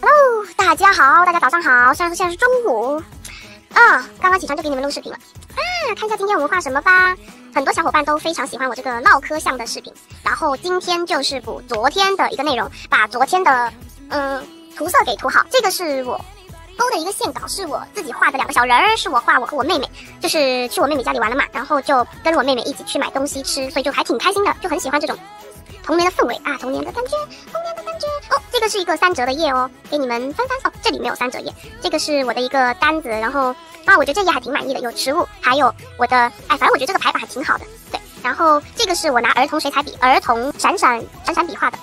Hello，大家好，大家早上好，虽然说现在是中午，啊，刚刚起床就给你们录视频了，啊，看一下今天我们画什么吧。很多小伙伴都非常喜欢我这个唠嗑像的视频，然后今天就是补昨天的一个内容，把昨天的嗯涂色给涂好。这个是我勾的一个线稿，是我自己画的两个小人儿，是我画我和我妹妹，就是去我妹妹家里玩了嘛，然后就跟着我妹妹一起去买东西吃，所以就还挺开心的，就很喜欢这种童年的氛围啊，童年的感觉，童年的感觉。哦，这个是一个三折的页哦，给你们翻翻哦，这里没有三折页，这个是我的一个单子，然后啊，我觉得这页还挺满意的，有植物，还有我的，哎，反正我觉得这个排版还挺好的，对。然后这个是我拿儿童水彩笔，儿童闪闪闪闪笔画的。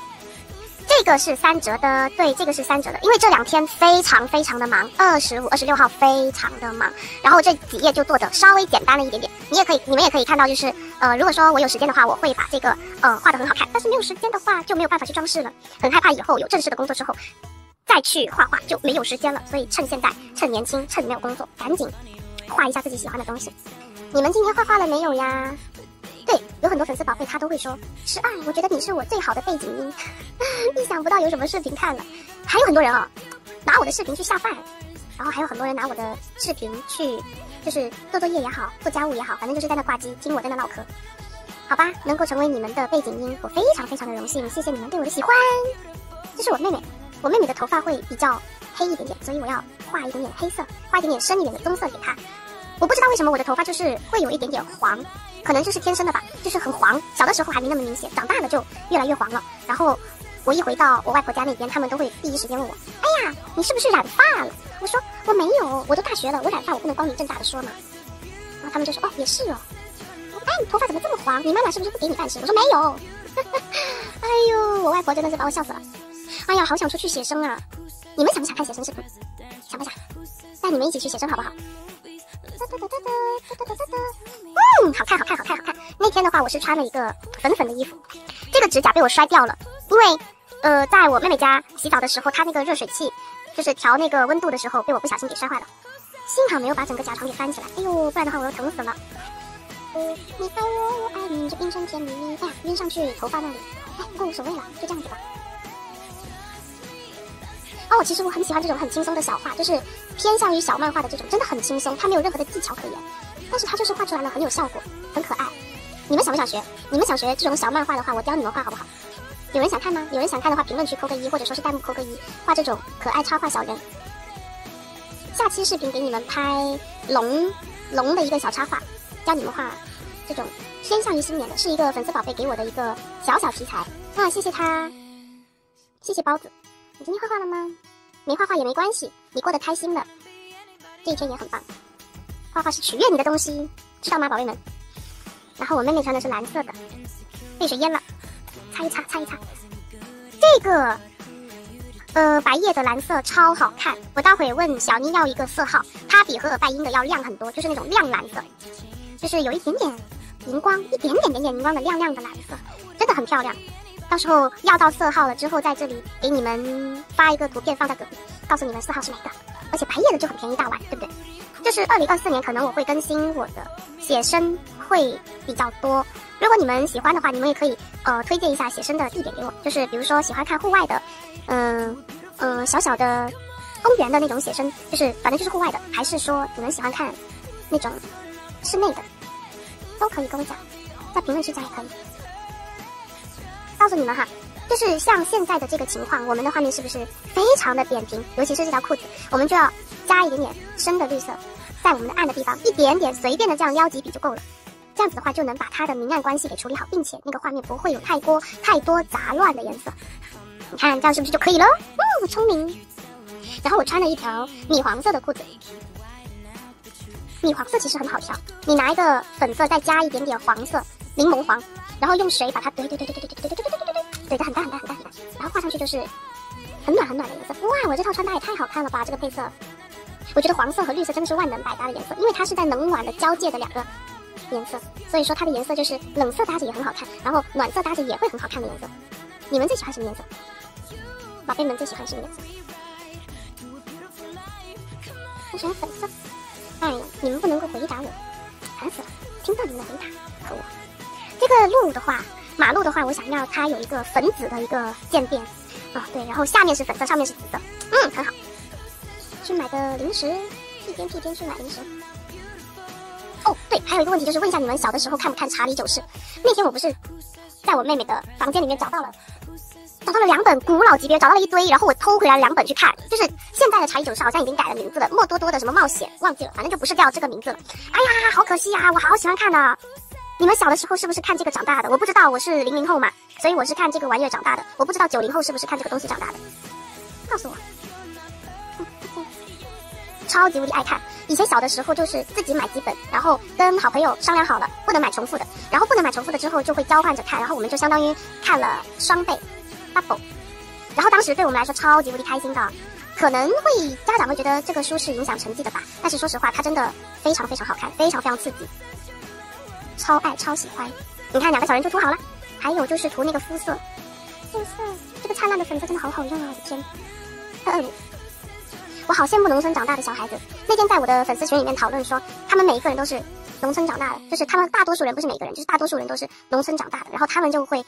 这个是三折的，对，这个是三折的，因为这两天非常非常的忙，二十五、二十六号非常的忙，然后这几页就做的稍微简单了一点点。你也可以，你们也可以看到，就是呃，如果说我有时间的话，我会把这个呃画的很好看，但是没有时间的话就没有办法去装饰了，很害怕以后有正式的工作之后再去画画就没有时间了，所以趁现在，趁年轻，趁没有工作，赶紧画一下自己喜欢的东西。你们今天画画了没有呀？对，有很多粉丝宝贝他都会说，十二，我觉得你是我最好的背景音，意想不到有什么视频看了，还有很多人哦、拿我的视频去下饭，然后还有很多人拿我的视频去，就是做作业也好，做家务也好，反正就是在那挂机听我在那唠嗑。好吧，能够成为你们的背景音，我非常非常的荣幸，谢谢你们对我的喜欢。这是我妹妹，我妹妹的头发会比较黑一点点，所以我要画一点点黑色，画一点点深一点的棕色给她。我不知道为什么我的头发就是会有一点点黄，可能就是天生的吧，就是很黄。小的时候还没那么明显，长大了就越来越黄了。然后我一回到我外婆家那边，他们都会第一时间问我：“哎呀，你是不是染发了？”我说：“我没有，我都大学了，我染发我不能光明正大的说嘛。”然后他们就说：“哦，也是哦。”哎，你头发怎么这么黄？你妈妈是不是不给你饭吃？我说没有。哎呦，我外婆真的是把我笑死了。哎呀，好想出去写生啊！你们想不想看写生视频？想不想？带你们一起去写生好不好？嗯，好看，好看，好看，好看。那天的话，我是穿了一个粉粉的衣服，这个指甲被我摔掉了，因为呃，在我妹妹家洗澡的时候，她那个热水器就是调那个温度的时候，被我不小心给摔坏了。幸好没有把整个甲床给翻起来，哎呦，不然的话我要疼死了。你爱我，我爱你，这冰山甜蜜蜜。哎呀，晕上去头发那里，哎，不过无所谓了，就这样子吧。哦，其实我很喜欢这种很轻松的小画，就是偏向于小漫画的这种，真的很轻松，它没有任何的技巧可言，但是它就是画出来了很有效果，很可爱。你们想不想学？你们想学这种小漫画的话，我教你们画好不好？有人想看吗？有人想看的话，评论区扣个一，或者说是弹幕扣个一，画这种可爱插画小人。下期视频给你们拍龙龙的一个小插画，教你们画这种偏向于新年的，是一个粉丝宝贝给我的一个小小题材。啊，谢谢他，谢谢包子。你今天画画了吗？没画画也没关系，你过得开心的，这一天也很棒。画画是取悦你的东西，知道吗，宝贝们？然后我妹妹穿的是蓝色的，被水淹了，擦一擦，擦一擦。这个，呃，白叶的蓝色超好看。我待会问小妮要一个色号，它比荷尔拜因的要亮很多，就是那种亮蓝色，就是有一点点荧光，一点点点点荧光的亮亮的蓝色，真的很漂亮。到时候要到色号了之后，在这里给你们发一个图片放在隔壁，告诉你们色号是哪个。而且白叶的就很便宜大碗，对不对？就是二零二四年可能我会更新我的写生会比较多。如果你们喜欢的话，你们也可以呃推荐一下写生的地点给我，就是比如说喜欢看户外的，嗯嗯小小的公园的那种写生，就是反正就是户外的，还是说你们喜欢看那种室内的，都可以跟我讲，在评论区讲也可以。告诉你们哈，就是像现在的这个情况，我们的画面是不是非常的扁平？尤其是这条裤子，我们就要加一点点深的绿色，在我们的暗的地方，一点点随便的这样撩几笔就够了。这样子的话，就能把它的明暗关系给处理好，并且那个画面不会有太多太多杂乱的颜色。你看这样是不是就可以了？嗯，聪明。然后我穿了一条米黄色的裤子，米黄色其实很好挑，你拿一个粉色，再加一点点黄色，柠檬黄。然后用水把它怼怼怼怼怼怼怼怼怼怼怼怼怼的很大很大很大很大，然后画上去就是很暖很暖的颜色。哇，我这套穿搭也太好看了吧！这个配色，我觉得黄色和绿色真的是万能百搭的颜色，因为它是在冷暖的交界的两个颜色，所以说它的颜色就是冷色搭着也很好看，然后暖色搭着也会很好看的颜色。你们最喜欢什么颜色？宝贝们最喜欢什么颜色？我喜欢粉色。哎呀，你们不能够回答我，烦死了。听到你们的回答，可恶。这个路的话，马路的话，我想要它有一个粉紫的一个渐变，啊、对，然后下面是粉色，上面是紫色，嗯，很好。去买个零食，屁颠屁颠去买零食。哦，对，还有一个问题就是问一下你们小的时候看不看《查理九世》？那天我不是在我妹妹的房间里面找到了，找到了两本古老级别，找到了一堆，然后我偷回来了两本去看。就是现在的《查理九世》好像已经改了名字了，默多多的什么冒险忘记了，反正就不是叫这个名字了。哎呀，好可惜呀、我好喜欢看的。你们小的时候是不是看这个长大的？我不知道，我是零零后嘛，所以我是看这个玩意儿长大的。我不知道九零后是不是看这个东西长大的，告诉我。超级无敌爱看。以前小的时候就是自己买几本，然后跟好朋友商量好了，不能买重复的，然后不能买重复的之后就会交换着看，然后我们就相当于看了双倍，double。然后当时对我们来说超级无敌开心的，可能会家长会觉得这个书是影响成绩的吧，但是说实话，它真的非常非常好看，非常非常刺激，超爱超喜欢。你看两个小人就涂好了，还有就是涂那个肤色，肤色这个灿烂的粉色真的好好用啊！我的天，太恶了。我好羡慕农村长大的小孩子。那天在我的粉丝群里面讨论说，他们每一个人都是农村长大的，就是他们大多数人不是每个人，就是大多数人都是农村长大的。然后他们就会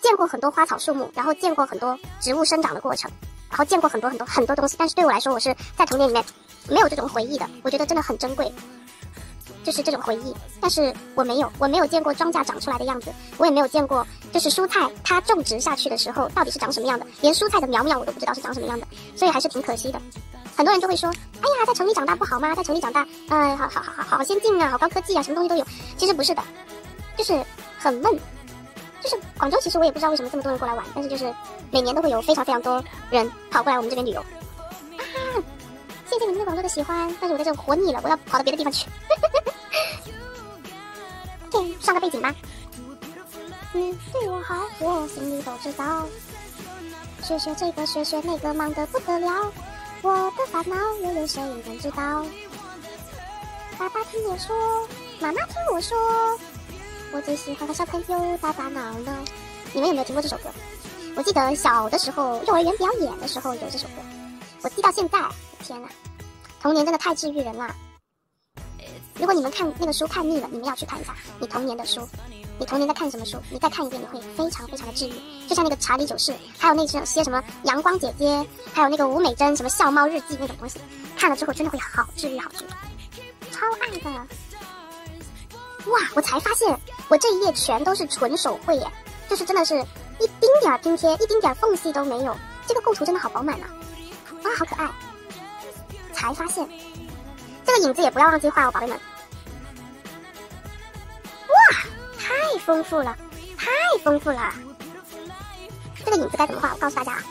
见过很多花草树木，然后见过很多植物生长的过程，然后见过很多很多很多东西。但是对我来说，我是在童年里面没有这种回忆的，我觉得真的很珍贵。就是这种回忆，但是我没有，我没有见过庄稼长出来的样子，我也没有见过，就是蔬菜它种植下去的时候到底是长什么样的，连蔬菜的苗苗我都不知道是长什么样的，所以还是挺可惜的。很多人就会说，哎呀，在城里长大不好吗？在城里长大，呃，好好好好好先进啊，好高科技啊，什么东西都有。其实不是的，就是很闷。就是广州，其实我也不知道为什么这么多人过来玩，但是就是每年都会有非常非常多人跑过来我们这边旅游。你们对广州的喜欢，但是我在这活腻了，我要跑到别的地方去。对，上个背景吧。你对我好，我心里都知道。学学这个，学学那个，忙得不得了。我的烦恼又有谁能知道？爸爸听我说，妈妈听我说，我最喜欢和小朋友打打闹闹。你们有没有听过这首歌？我记得小的时候，幼儿园表演的时候有这首歌，我记到现在。天哪，童年真的太治愈人了。如果你们看那个书看腻了，你们要去看一下你童年的书。你童年在看什么书？你再看一遍，你会非常非常的治愈。就像那个查理九世，还有那些什么阳光姐姐，还有那个吴美珍什么笑猫日记那种东西，看了之后真的会好治愈，好治愈，超爱的。哇，我才发现我这一页全都是纯手绘耶，就是真的是一丁点儿拼贴，一丁点儿缝隙都没有。这个构图真的好饱满呐、啊，好可爱。才发现这个影子也不要忘记画哦，宝贝们。哇太丰富了，太丰富了。这个影子该怎么画？我告诉大家啊，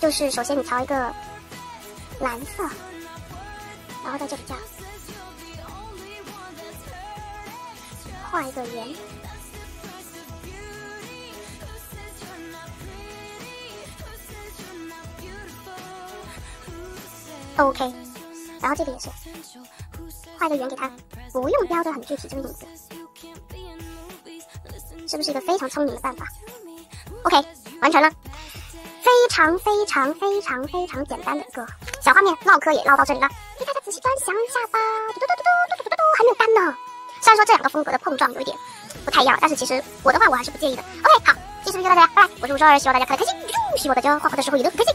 就是首先你调一个蓝色，然后在这里这样画一个圆，OK，然后这个也是画一个圆给它，不用标的很具体，这个影子。是不是一个非常聪明的办法？OK，完成了，非常非常非常非常简单的一个小画面，唠嗑也唠到这里了，给大家仔细端详一下吧。嘟嘟嘟嘟嘟嘟嘟嘟，还没有干呢。虽然说这两个风格的碰撞有一点不太一样，但是其实我的话我还是不介意的。OK，好，谢谢收听大家，拜拜。我是吴周二，希望大家看得开心，希望大家画画的时候也都很开心。